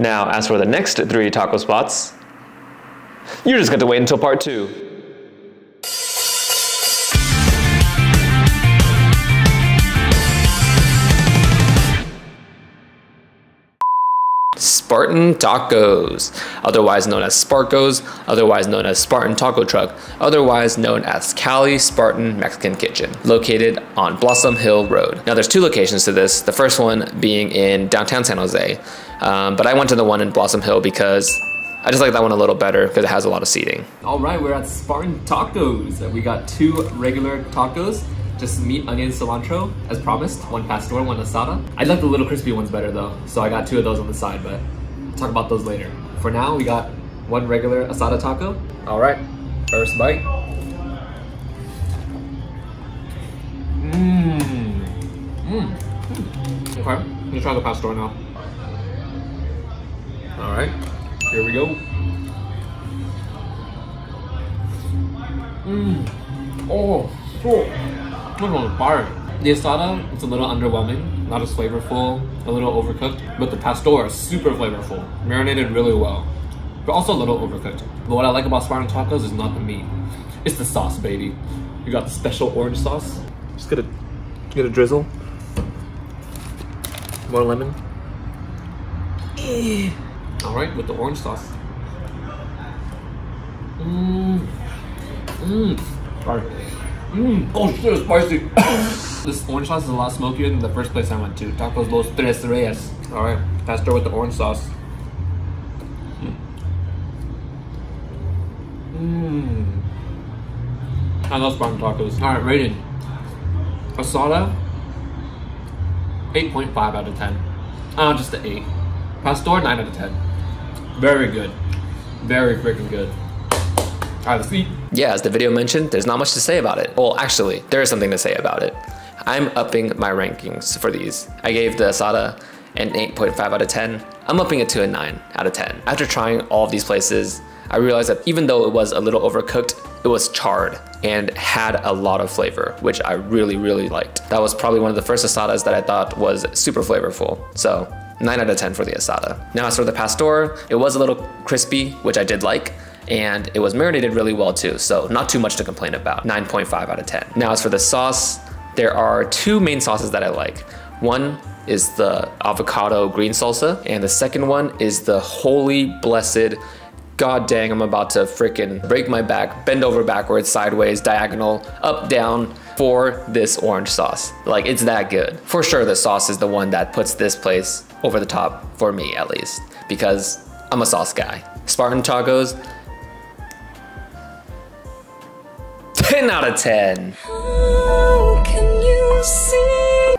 Now, as for the next three taco spots, you're just going to wait until part two. Spartan Tacos, otherwise known as Sparcos, otherwise known as Spartan Taco Truck, otherwise known as Cali Spartan Mexican Kitchen, located on Blossom Hill Road. Now there's two locations to this, the first one being in downtown San Jose, um, but I went to the one in Blossom Hill because I just like that one a little better because it has a lot of seating. All right, we're at Spartan Tacos. We got two regular tacos just meat, onion, cilantro, as promised. One pastor, one asada. I like the little crispy ones better though, so I got two of those on the side, but talk about those later. For now, we got one regular asada taco. All right, first bite. Mmm. Mmm. Okay, let me try the pastor now. All right, here we go. Mmm. Oh, so. oh. Oh, bar. The asada, it's a little underwhelming, not as flavorful, a little overcooked, but the pastor is super flavorful, marinated really well, but also a little overcooked. But what I like about Spartan tacos is not the meat, it's the sauce, baby. You got the special orange sauce. Just gonna get a drizzle. More lemon. Eh. All right, with the orange sauce. Mmm. Mmm. Sorry. Mmm, oh shit, it's spicy. this orange sauce is a lot smokier than the first place I went to. Tacos Los Tres Reyes. Alright, pastor with the orange sauce. Mmm. I love Spartan tacos. Alright, rating. Asada, 8.5 out of 10. Oh, just an 8. Pastor, 9 out of 10. Very good. Very freaking good. Alright, let's eat. Yeah, as the video mentioned, there's not much to say about it. Well, actually, there is something to say about it. I'm upping my rankings for these. I gave the Asada an 8.5 out of 10. I'm upping it to a 9 out of 10. After trying all of these places, I realized that even though it was a little overcooked, it was charred and had a lot of flavor, which I really, really liked. That was probably one of the first asadas that I thought was super flavorful. So 9 out of 10 for the asada. Now as for the pastor, it was a little crispy, which I did like, and it was marinated really well too, so not too much to complain about. 9.5 out of 10. Now as for the sauce, there are two main sauces that I like. One is the avocado green salsa, and the second one is the holy blessed God dang, I'm about to freaking break my back, bend over backwards, sideways, diagonal, up, down for this orange sauce. Like, it's that good. For sure, the sauce is the one that puts this place over the top, for me at least, because I'm a sauce guy. Spartan tacos, 10 out of 10.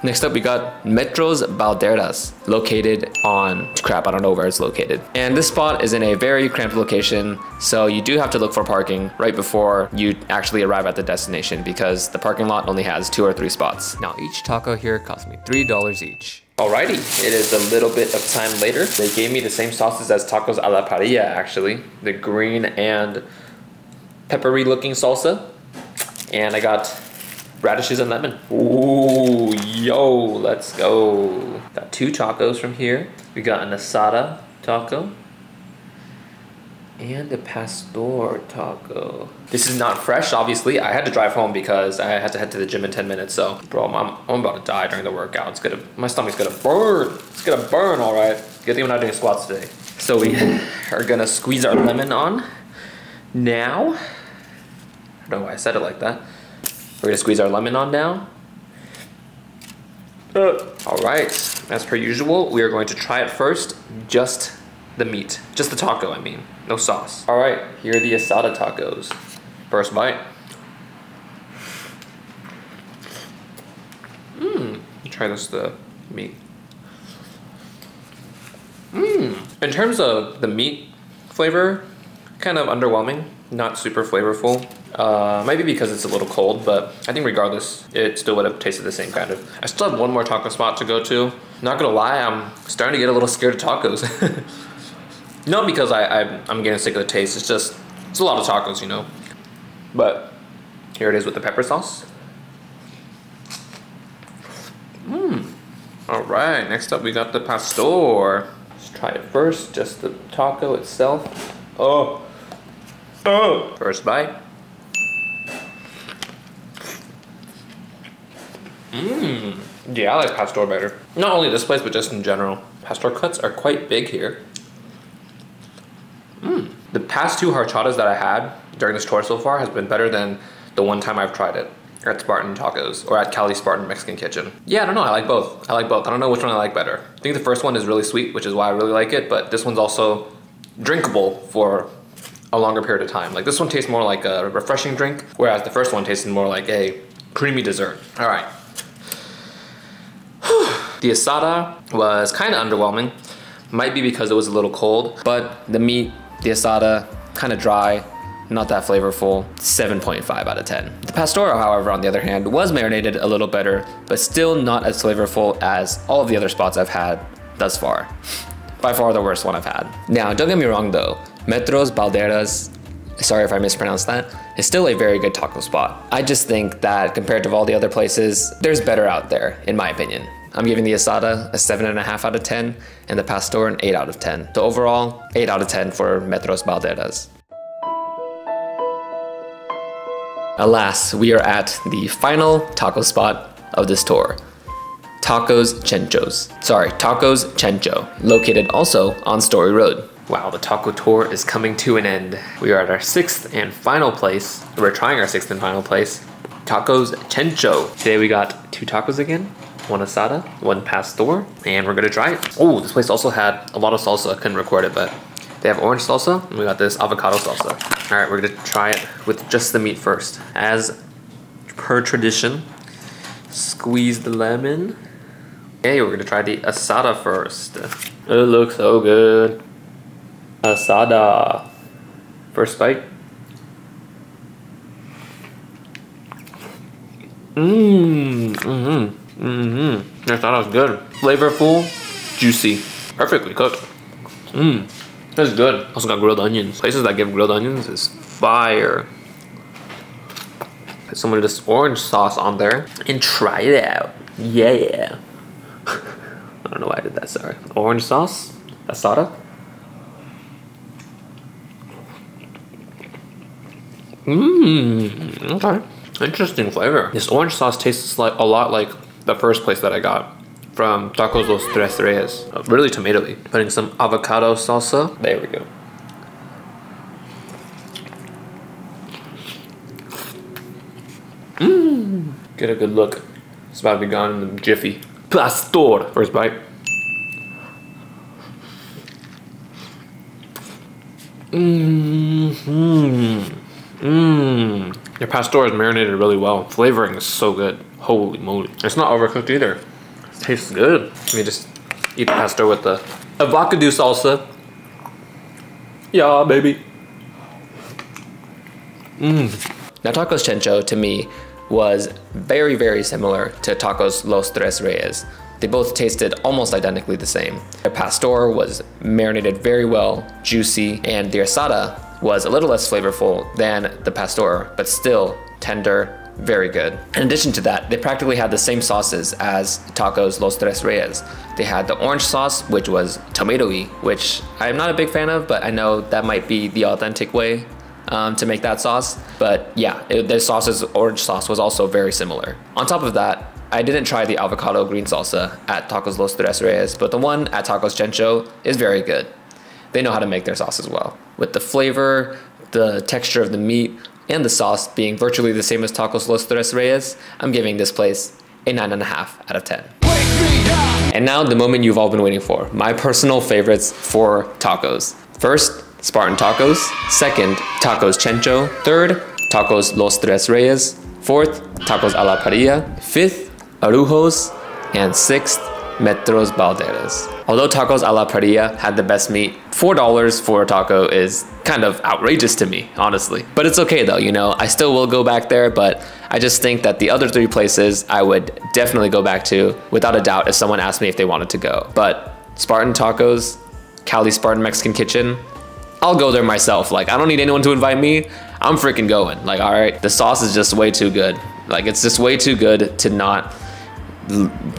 Next up, we got Metros Balderas, located on, crap, I don't know where it's located. And this spot is in a very cramped location, so you do have to look for parking right before you actually arrive at the destination because the parking lot only has two or three spots. Now, each taco here cost me $3 each. Alrighty, it is a little bit of time later. They gave me the same sauces as tacos a la parrilla, actually. The green and peppery looking salsa and I got radishes and lemon. Ooh, yo, let's go. Got two tacos from here. We got an asada taco and a pastor taco. This is not fresh, obviously. I had to drive home because I had to head to the gym in 10 minutes. So, bro, I'm, I'm about to die during the workout. It's gonna, my stomach's gonna burn. It's gonna burn, all right. Good thing we're not doing squats today. So we are gonna squeeze our lemon on now I don't know why I said it like that. We're gonna squeeze our lemon on now. Uh, all right, as per usual, we are going to try it first, just the meat, just the taco, I mean, no sauce. All right, here are the asada tacos. First bite. Mmm, try this, the meat. Mmm, in terms of the meat flavor, kind of underwhelming, not super flavorful. Uh, maybe because it's a little cold, but I think regardless, it still would have tasted the same kind of. I still have one more taco spot to go to. Not gonna lie, I'm starting to get a little scared of tacos. Not because I, I, I'm getting sick of the taste, it's just, it's a lot of tacos, you know. But here it is with the pepper sauce. Mmm. All right, next up we got the pastor. Let's try it first, just the taco itself. Oh, oh. First bite. Mmm. Yeah, I like Pastor better. Not only this place, but just in general. Pastor cuts are quite big here. Mmm. The past two horchatas that I had during this tour so far has been better than the one time I've tried it at Spartan Tacos or at Cali Spartan Mexican Kitchen. Yeah, I don't know. I like both. I like both. I don't know which one I like better. I think the first one is really sweet, which is why I really like it, but this one's also drinkable for a longer period of time. Like this one tastes more like a refreshing drink, whereas the first one tasted more like a creamy dessert. All right. the asada was kind of underwhelming. Might be because it was a little cold, but the meat, the asada, kind of dry, not that flavorful, 7.5 out of 10. The Pastoro, however, on the other hand, was marinated a little better, but still not as flavorful as all of the other spots I've had thus far. By far the worst one I've had. Now, don't get me wrong though, Metros Balderas, sorry if I mispronounced that, is still a very good taco spot. I just think that compared to all the other places, there's better out there, in my opinion. I'm giving the Asada a 7.5 out of 10 and the Pastor an 8 out of 10. So overall, 8 out of 10 for Metros Balderas. Alas, we are at the final taco spot of this tour. Tacos Chenchos. Sorry, Tacos Chencho, located also on Story Road. Wow, the taco tour is coming to an end. We are at our sixth and final place. We're trying our sixth and final place, Tacos Chencho. Today we got two tacos again, one asada, one pastor, and we're gonna try it. Oh, this place also had a lot of salsa. I couldn't record it, but they have orange salsa, and we got this avocado salsa. All right, we're gonna try it with just the meat first. As per tradition, squeeze the lemon. Okay, we're gonna try the asada first. It looks so good. Asada. First bite. Mmm, mm-hmm, mm-hmm. I thought it was good. Flavorful, juicy, perfectly cooked. Mmm. That's good. Also got grilled onions. Places that give grilled onions is fire. Put some of this orange sauce on there and try it out. Yeah. I don't know why I did that, sorry. Orange sauce, asada. Mmm, okay. Interesting flavor. This orange sauce tastes like a lot like the first place that I got from Tacos Los Tres Reyes. Really tomatoey. Putting some avocado salsa. There we go. Mmm. Get a good look. It's about to be gone in the jiffy. Pastor. First bite. Mmm. Mmm. Your pastor is marinated really well. Flavoring is so good. Holy moly. It's not overcooked either. Tastes good. Let me just eat the pesto with the avocado salsa. Yeah, baby. Mmm. Now Tacos Chencho, to me, was very, very similar to Tacos Los Tres Reyes. They both tasted almost identically the same. The pastor was marinated very well, juicy, and the asada was a little less flavorful than the pastor, but still tender, very good. In addition to that, they practically had the same sauces as tacos Los Tres Reyes. They had the orange sauce, which was tomatoey, which I'm not a big fan of, but I know that might be the authentic way um, to make that sauce. But yeah, it, the sauce's orange sauce was also very similar. On top of that, I didn't try the avocado green salsa at Tacos Los Tres Reyes, but the one at Tacos Chencho is very good. They know how to make their sauce as well. With the flavor, the texture of the meat, and the sauce being virtually the same as Tacos Los Tres Reyes, I'm giving this place a 9.5 out of 10. And now the moment you've all been waiting for, my personal favorites for tacos. First, Spartan Tacos. Second, Tacos Chencho. Third, Tacos Los Tres Reyes. Fourth, Tacos a la Parrilla. Fifth, Arujos. And sixth, Metros Balderas. Although Tacos a la Parrilla had the best meat, $4 for a taco is kind of outrageous to me, honestly. But it's okay though, you know, I still will go back there, but I just think that the other three places I would definitely go back to without a doubt if someone asked me if they wanted to go. But Spartan Tacos, Cali Spartan Mexican Kitchen, I'll go there myself. Like, I don't need anyone to invite me. I'm freaking going. Like, all right, the sauce is just way too good. Like, it's just way too good to not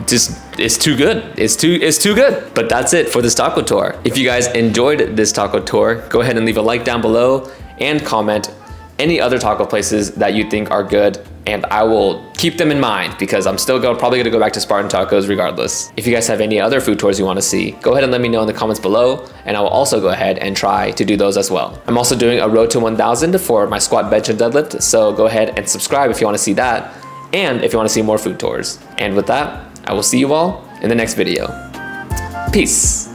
just it's too good. It's too it's too good. But that's it for this taco tour. If you guys enjoyed this taco tour, go ahead and leave a like down below and comment any other taco places that you think are good and I will keep them in mind because I'm still go, probably gonna go back to Spartan Tacos regardless. If you guys have any other food tours you wanna see, go ahead and let me know in the comments below and I will also go ahead and try to do those as well. I'm also doing a road to 1000 for my squat, bench, and deadlift, so go ahead and subscribe if you wanna see that and if you wanna see more food tours. And with that, I will see you all in the next video. Peace.